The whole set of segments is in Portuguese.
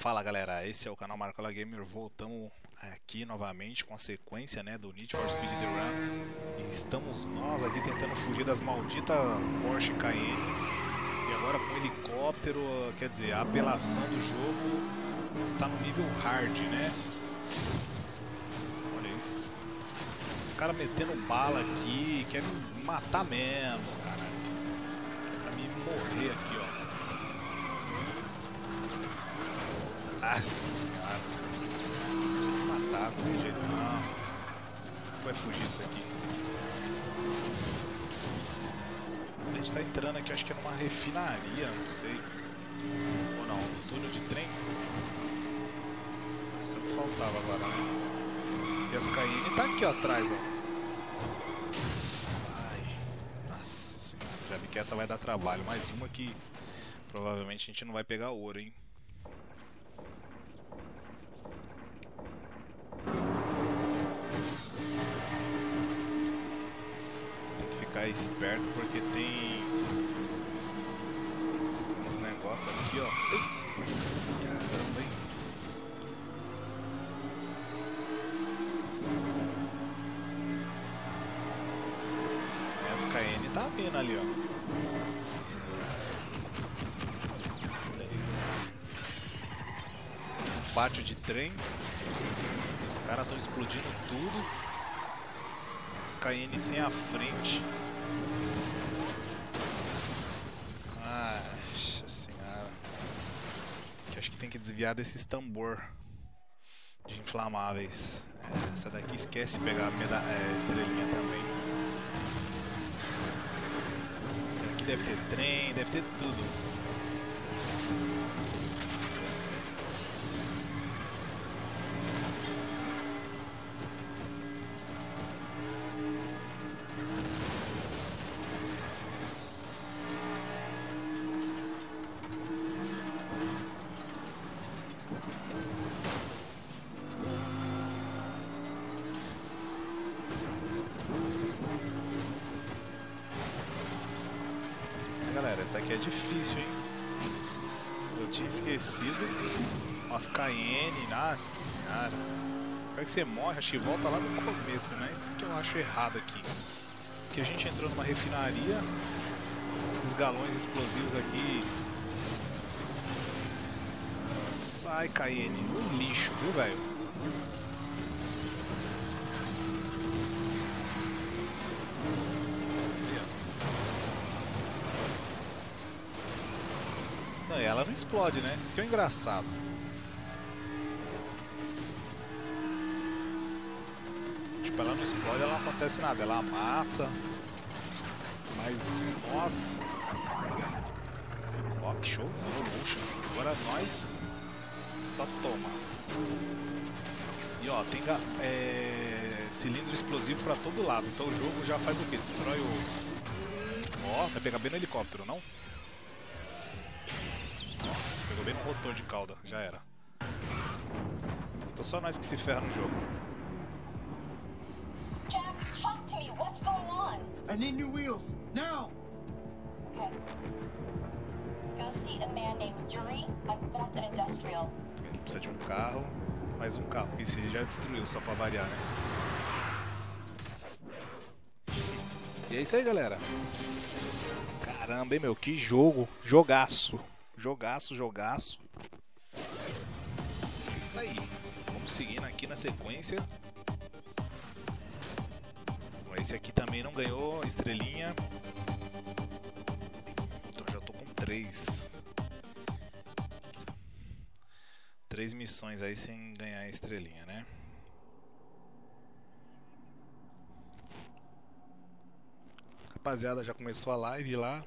Fala galera, esse é o canal Marcola Gamer, voltamos aqui novamente com a sequência né, do Need for Speed The Run. E estamos nós aqui tentando fugir das malditas Porsche Cayenne. E agora com helicóptero, quer dizer, a apelação do jogo está no nível hard, né? Olha isso, os caras metendo bala aqui, querem matar mesmo, cara, pra me morrer aqui ó. Nossa senhora. Preciso matar, não tem jeito não. Vai fugir disso aqui? A gente tá entrando aqui, acho que é numa refinaria, não sei. Ou não, um túnel de trem. Isso o que faltava agora, né? E as Cayenne tá aqui atrás, ó. Ai, nossa senhora, já vi que essa vai dar trabalho. Mais uma que provavelmente a gente não vai pegar ouro, hein? Ficar esperto porque tem uns negócios aqui, ó. Caramba, hein? As KN tá vindo ali, ó. Pátio de trem. Os caras estão explodindo tudo. As KN sem a frente. Tem que desviar desses tambor de inflamáveis. Essa daqui esquece pegar a é, estrelinha também. Aqui deve ter trem, deve ter tudo. Essa aqui é difícil, hein? Eu tinha esquecido. Umas Cayenne, nossa senhora. Pior que você morre, acho que volta lá no começo, né? Isso que eu acho errado aqui. Que a gente entrou numa refinaria. Esses galões explosivos aqui. Sai, Cayenne. Um lixo, viu, velho? Explode, né? Isso que é engraçado. Tipo, ela não explode, ela não acontece nada. Ela amassa. Mas, nossa. Ó, que show. Slow Agora nós só toma. E ó, tem é, cilindro explosivo pra todo lado. Então o jogo já faz o que? Destrói o... Ó, vai pegar bem no helicóptero, não? Pegou bem no rotor de cauda, já era. Então só nós que se ferra no jogo. Jack, talk to me. What's going on? I need new wheels, now! Okay. Go see a man named Yuri on 4th and Industrial. Ele precisa de um carro, mais um carro, porque esse ele já destruiu, só pra variar, né? E é isso aí, galera. Caramba, hein, meu, que jogo. Jogaço. Jogaço, jogaço. É isso aí. Vamos seguindo aqui na sequência. Esse aqui também não ganhou estrelinha. Então já tô com três. Três missões aí sem ganhar estrelinha, né? Rapaziada, já começou a live lá.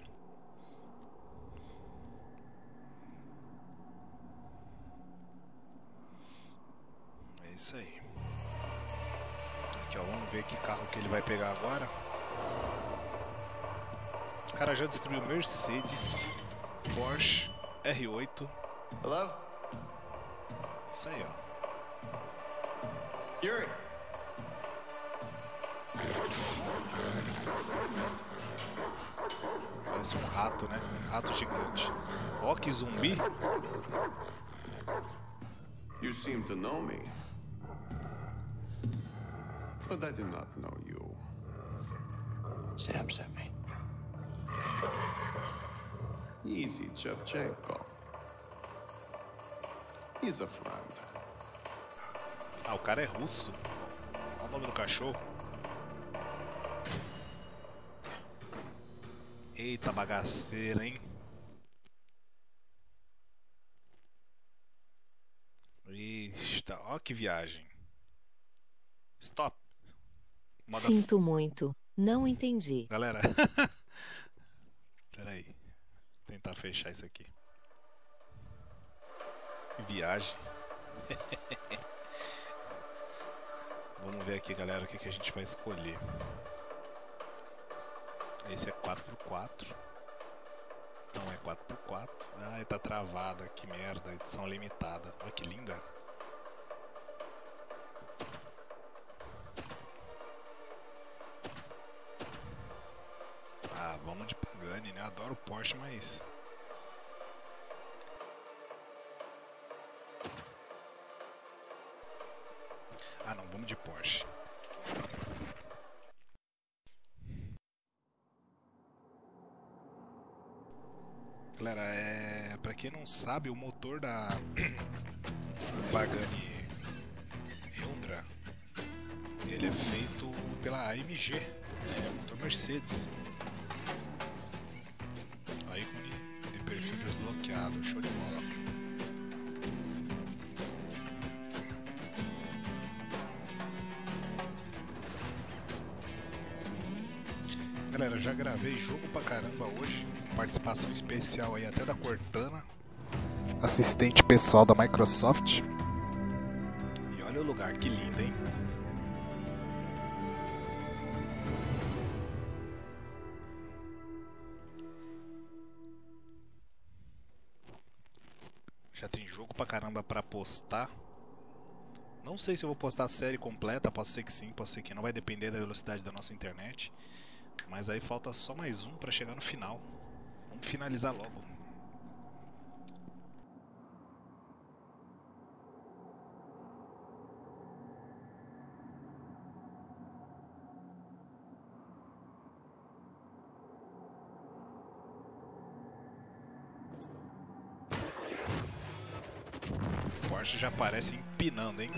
Que carro que ele vai pegar agora. O cara já destruiu Mercedes, Porsche, R8. Hello? Isso aí, ó. Yuri! Parece um rato, né? Um rato gigante. Ó, que zumbi. You seem to know me. But I do not know you. Sam sent me. Easy, Chevchenko. He's a friend. Ah, o cara é russo. Olha o nome do cachorro. Eita bagaceira, hein? Eita, ó que viagem. Moda... Sinto muito. Não entendi. Galera. Pera aí. Vou tentar fechar isso aqui. Viagem. Vamos ver aqui, galera, o que, que a gente vai escolher. Esse é 4x4. Não é 4x4. Ai, tá travada. Que merda. Edição limitada. Olha que linda. Vamos de Pagani, né? Adoro Porsche, mas... Ah, não. Vamos de Porsche. Galera, é... pra quem não sabe, o motor da Pagani Hyundai ele é feito pela AMG, é motor Mercedes. Show de bola. Galera, já gravei jogo pra caramba hoje, participação especial aí até da Cortana, assistente pessoal da Microsoft. E olha o lugar, que lindo, hein? Caramba pra postar. Não sei se eu vou postar a série completa, pode ser que sim, pode ser que não, vai depender da velocidade da nossa internet. Mas aí falta só mais um pra chegar no final. Vamos finalizar logo. Já aparece empinando, hein?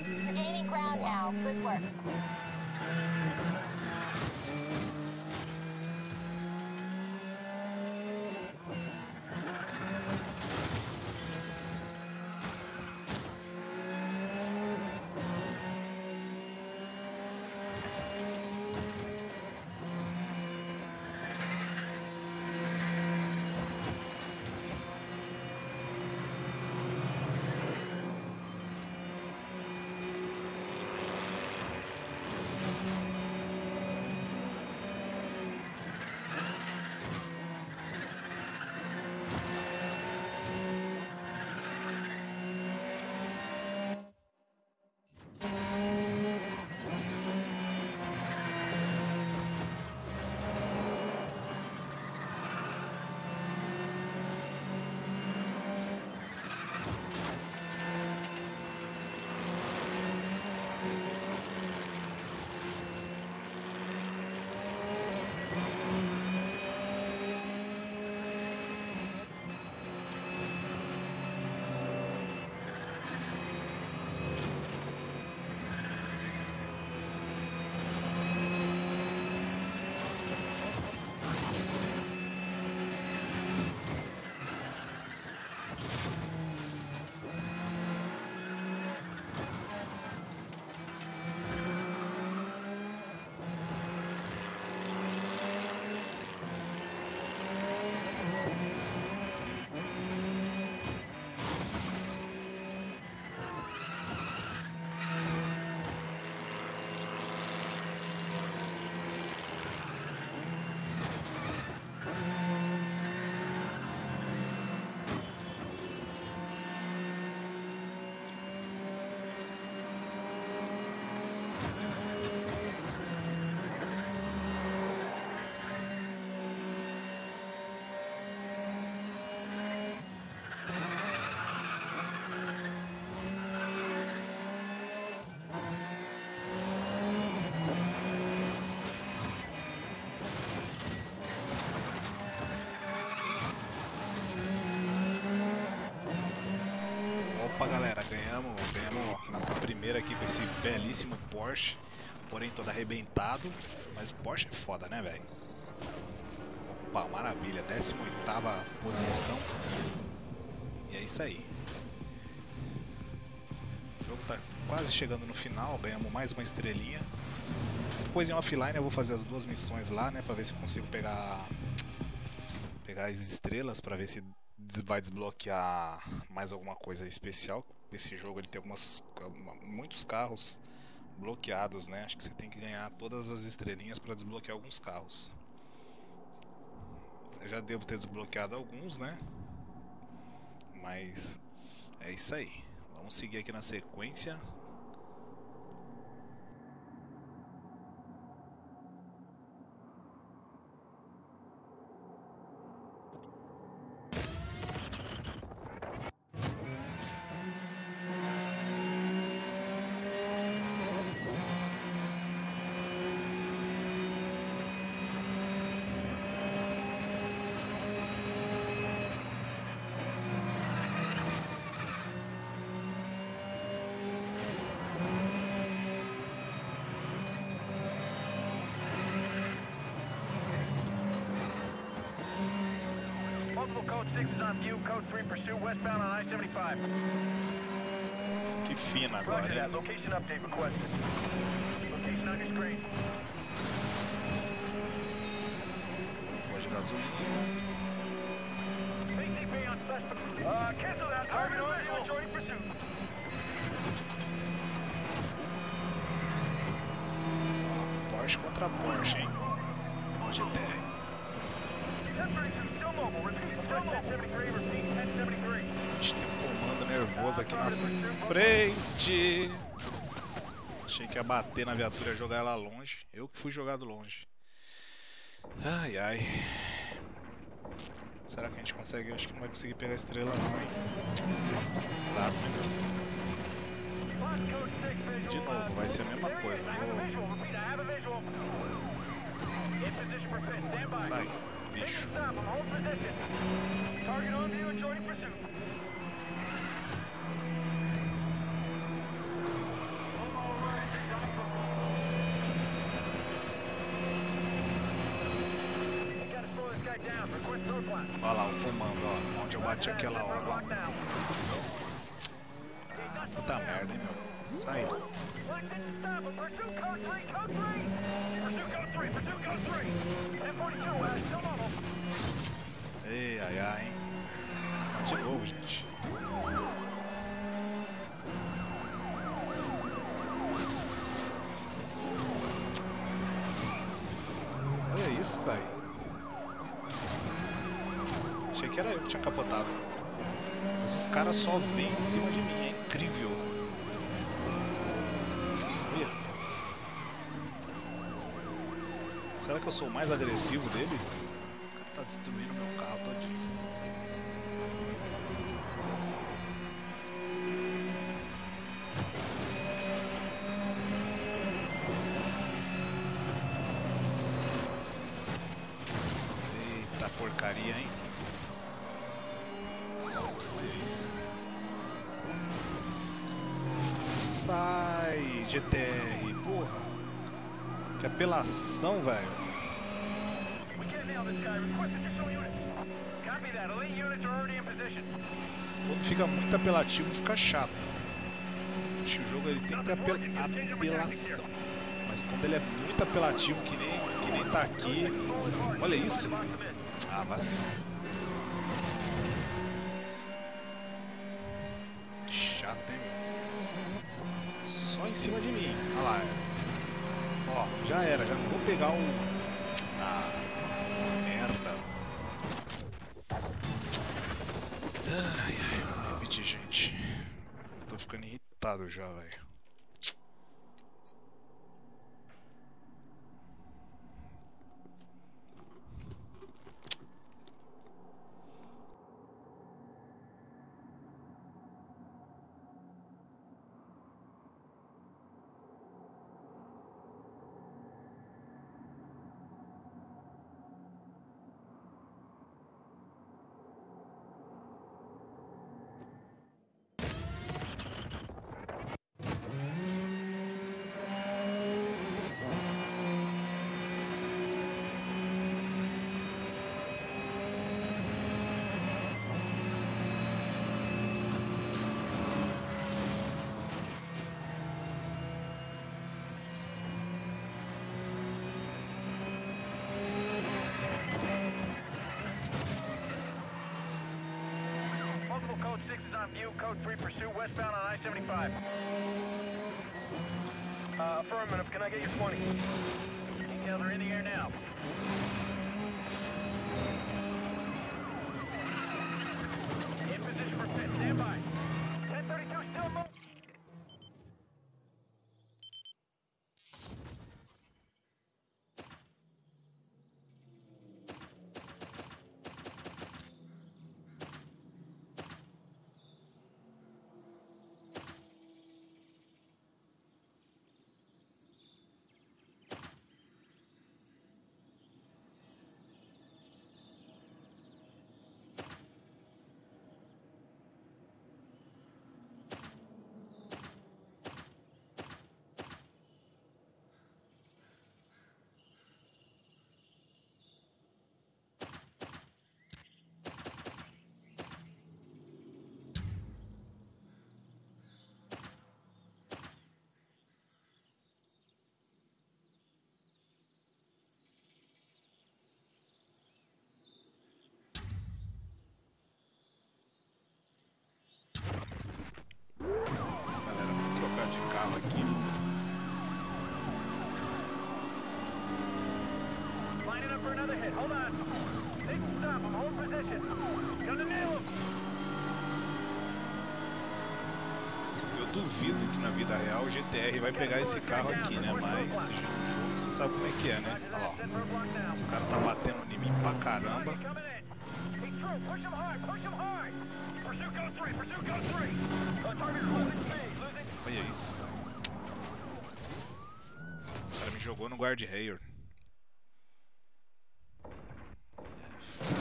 Ganhamos, ganhamos nossa primeira aqui com esse belíssimo Porsche. Porém, todo arrebentado. Mas Porsche é foda, né, velho? Opa, maravilha. 18 posição. E é isso aí. O jogo tá quase chegando no final. Ganhamos mais uma estrelinha. Depois em offline eu vou fazer as duas missões lá, né? Pra ver se consigo pegar... Pegar as estrelas pra ver se vai desbloquear mais alguma coisa especial. Esse jogo ele tem algumas, muitos carros bloqueados, né? Acho que você tem que ganhar todas as estrelinhas para desbloquear alguns carros. Eu já devo ter desbloqueado alguns, né? Mas é isso aí. Vamos seguir aqui na sequência. Multiple code 6 is on view. Code 3 pursuit westbound on I-75. Que fina agora, Roger that. Location update requested. Location on your screen. Pode de gasolina. ATP on suspect. Uh, cancel that. Target on visual. Joining pursuit. Porsche contra Porsche, hein? GTR. Nervoso aqui na frente. Achei que ia bater na viatura e jogar ela longe. Eu que fui jogado longe. Ai ai. Será que a gente consegue? Eu acho que não vai conseguir pegar a estrela não, hein? 6 visual. De novo, vai ser a mesma coisa. I have a Vou... visual. Repeat. Olha lá o comando, ó. Onde eu bati aquela hora. Ah, puta merda, hein, meu. Sai. Black didn't stop him. Pursuit code 3. Code 3. Pursuit code 3. Pursuit code 3. 1042 west. Still mobile. Ei, ai, ai, hein. De novo, gente. Olha isso, velho. Achei que era eu que tinha capotado. Mas os caras só vêm em cima de mim, é incrível. Será que eu sou o mais agressivo deles? Tá destruindo meu carro todinho. Porcaria, hein? GTR, porra. Que apelação, velho. Quando fica muito apelativo, fica chato. O jogo ele tem que ter apel apelação. Mas quando ele é muito apelativo, que nem, que nem tá aqui. Olha isso. Ah, vacilo. Já era. Já não vou pegar o. Ah, merda. Ai, ai, vou repetir, gente. Tô ficando irritado já, velho. On view. Code 3 pursuit westbound on I-75. Uh, affirmative. Can I get you 20? Details are in the air now. Duvido que na vida real o GTR vai pegar esse carro aqui, né? Mas jogo você sabe como é que é, né? Ó. os caras tá batendo em mim pra caramba. Coming in. Hey, True, push him hard. Push him hard. Pursuit code 3. Pursuit code 3. Target is losing speed. Losing. Olha isso. O cara me jogou no guard rail. Vou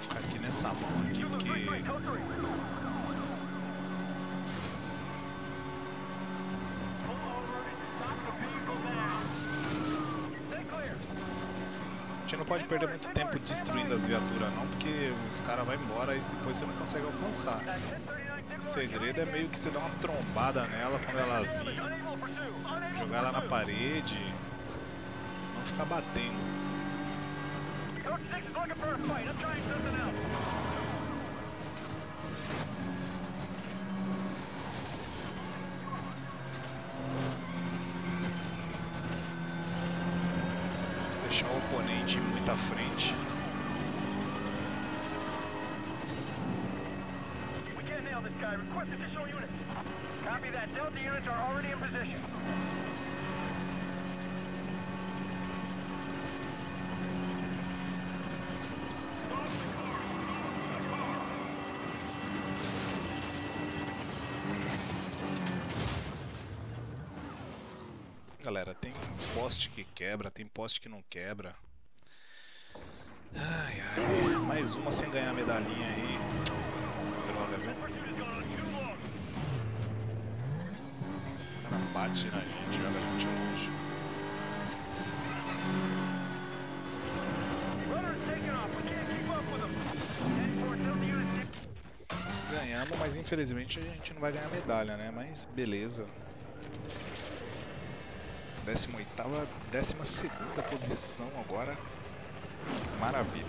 ficar aqui nessa mão aqui You lose 3 3. porque gente não pode perder muito tempo destruindo as viaturas não, porque os caras vão embora e depois você não consegue alcançar. At 1039 O segredo é meio que você dar uma trombada nela quando ela vir, jogar ela na parede, não ficar batendo. Code 6 is looking for a fight. I'm trying something. Deixar o oponente muito à frente. Nail this. Request additional units. Copy that. Delta units are already in position. Galera, tem poste que quebra, tem poste que não quebra. Ai, ai, mais uma sem ganhar medalhinha aí. Droga, viu? Pursuit is going on too long. Esse cara bate na gente, joga a gente longe. Ganhamos, mas infelizmente a gente não vai ganhar medalha, né? Mas beleza. 18ª, 12ª posição agora. Maravilha.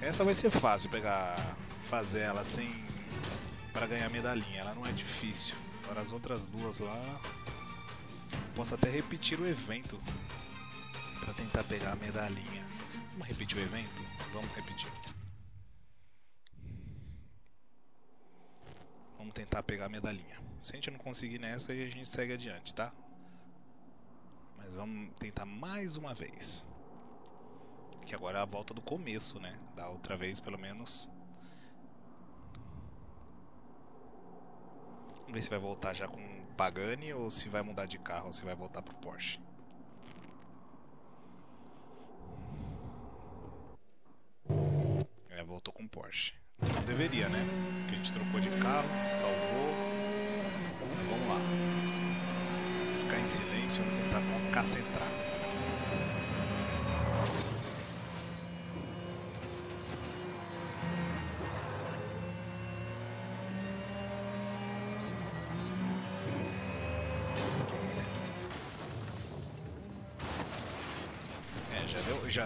Essa vai ser fácil pegar, fazer ela sem para ganhar medalhinha. Ela não é difícil. Agora as outras duas lá, posso até repetir o evento para tentar pegar a medalhinha. Vamos repetir o evento? Vamos repetir. Vamos tentar pegar a medalhinha. Se a gente não conseguir nessa, aí a gente segue adiante, tá? Mas vamos tentar mais uma vez. Que agora é a volta do começo, né? Da outra vez, pelo menos. Se vai voltar já com Pagani ou se vai mudar de carro ou se vai voltar pro Porsche. É, voltou com Porsche. Não deveria, né? Porque a gente trocou de carro, salvou. Vamos lá. Ficar em silêncio, vamos tentar concentrar. É,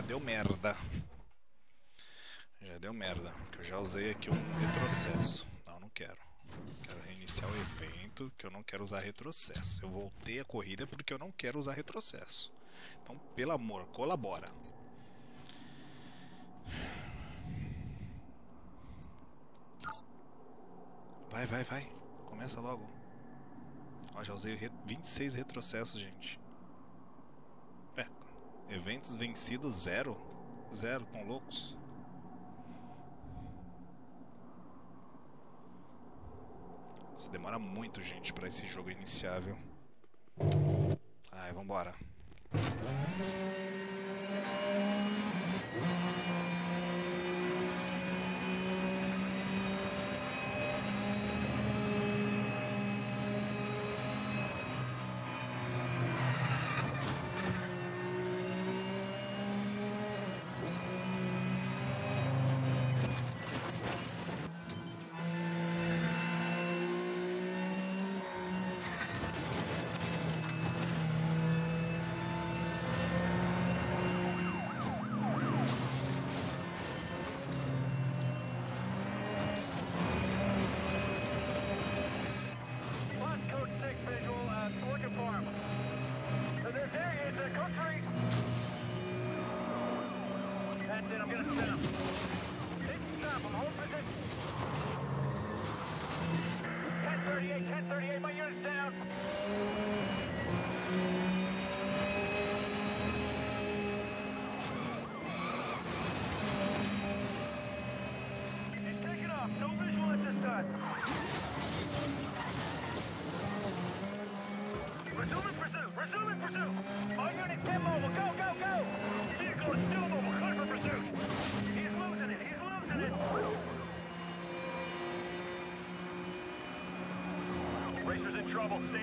deu, merda. Já deu merda. Que Eu já usei aqui um retrocesso. Não, não quero. Quero reiniciar o evento, que eu não quero usar retrocesso. Eu voltei a corrida porque eu não quero usar retrocesso. Então, pelo amor, colabora. Vai, vai, vai. Começa logo. Ó, já usei re 26 retrocessos, gente. Eventos vencidos, zero. Zero, tão loucos. Isso demora muito, gente, pra esse jogo iniciar, viu? Ai, vambora. Plus Racer's in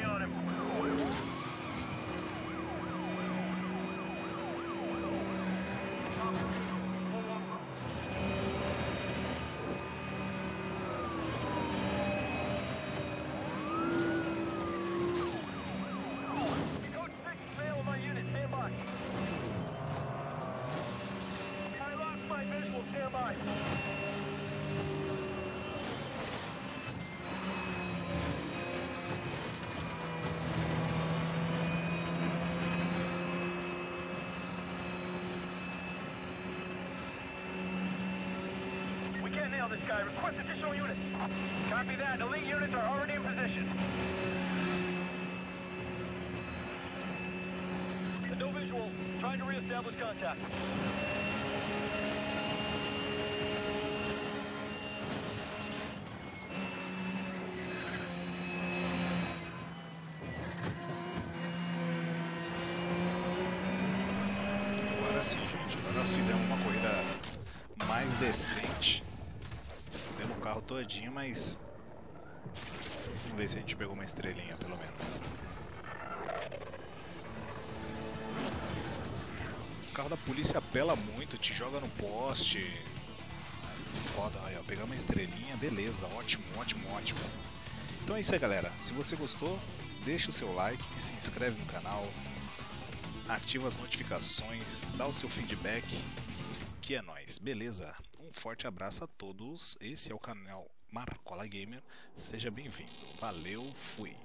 Guy. Request additional units. Copy that. Elite units are already in position. No visual. Trying to reestablish contact. Agora sim, gente. Agora fizemos uma corrida mais decente. O carro todinho, mas... Vamos ver se a gente pegou uma estrelinha, pelo menos. Os carros da polícia apela muito, te joga no poste. Foda, aí ó, pegar uma estrelinha, beleza, ótimo, ótimo, ótimo. Então é isso aí, galera. Se você gostou, deixa o seu like, se inscreve no canal, ativa as notificações, dá o seu feedback, que é nóis, beleza? Um forte abraço a todos, esse é o canal Marcola Gamer, seja bem-vindo, valeu, fui!